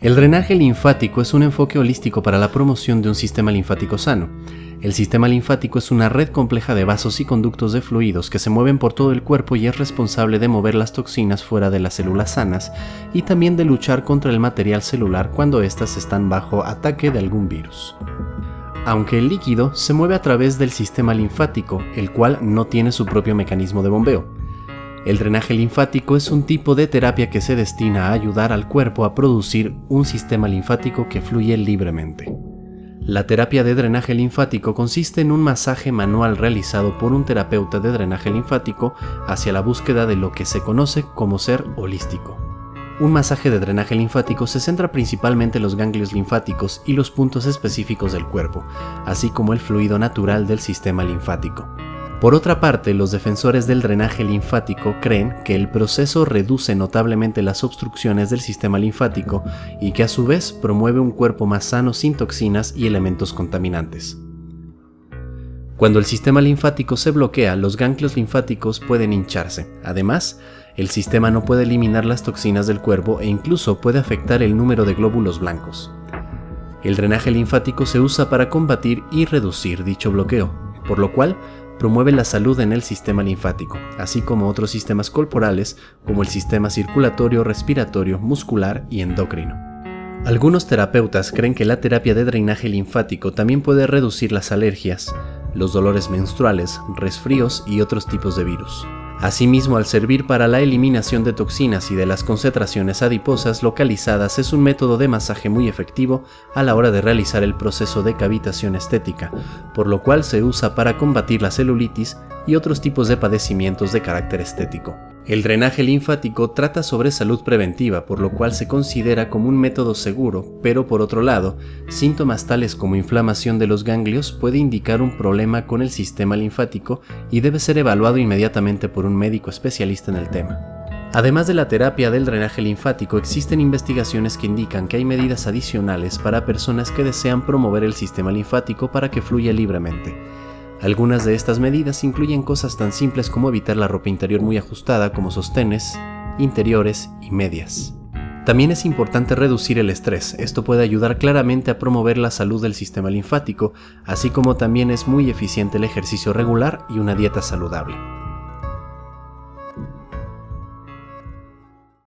El drenaje linfático es un enfoque holístico para la promoción de un sistema linfático sano. El sistema linfático es una red compleja de vasos y conductos de fluidos que se mueven por todo el cuerpo y es responsable de mover las toxinas fuera de las células sanas y también de luchar contra el material celular cuando éstas están bajo ataque de algún virus. Aunque el líquido se mueve a través del sistema linfático, el cual no tiene su propio mecanismo de bombeo. El drenaje linfático es un tipo de terapia que se destina a ayudar al cuerpo a producir un sistema linfático que fluye libremente. La terapia de drenaje linfático consiste en un masaje manual realizado por un terapeuta de drenaje linfático hacia la búsqueda de lo que se conoce como ser holístico. Un masaje de drenaje linfático se centra principalmente en los ganglios linfáticos y los puntos específicos del cuerpo, así como el fluido natural del sistema linfático. Por otra parte, los defensores del drenaje linfático creen que el proceso reduce notablemente las obstrucciones del sistema linfático y que a su vez promueve un cuerpo más sano sin toxinas y elementos contaminantes. Cuando el sistema linfático se bloquea, los ganglios linfáticos pueden hincharse. Además, el sistema no puede eliminar las toxinas del cuerpo e incluso puede afectar el número de glóbulos blancos. El drenaje linfático se usa para combatir y reducir dicho bloqueo, por lo cual promueve la salud en el sistema linfático, así como otros sistemas corporales como el sistema circulatorio, respiratorio, muscular y endocrino. Algunos terapeutas creen que la terapia de drenaje linfático también puede reducir las alergias, los dolores menstruales, resfríos y otros tipos de virus. Asimismo, al servir para la eliminación de toxinas y de las concentraciones adiposas localizadas es un método de masaje muy efectivo a la hora de realizar el proceso de cavitación estética, por lo cual se usa para combatir la celulitis y otros tipos de padecimientos de carácter estético. El drenaje linfático trata sobre salud preventiva, por lo cual se considera como un método seguro, pero por otro lado, síntomas tales como inflamación de los ganglios puede indicar un problema con el sistema linfático y debe ser evaluado inmediatamente por un médico especialista en el tema. Además de la terapia del drenaje linfático, existen investigaciones que indican que hay medidas adicionales para personas que desean promover el sistema linfático para que fluya libremente. Algunas de estas medidas incluyen cosas tan simples como evitar la ropa interior muy ajustada como sostenes, interiores y medias. También es importante reducir el estrés, esto puede ayudar claramente a promover la salud del sistema linfático, así como también es muy eficiente el ejercicio regular y una dieta saludable.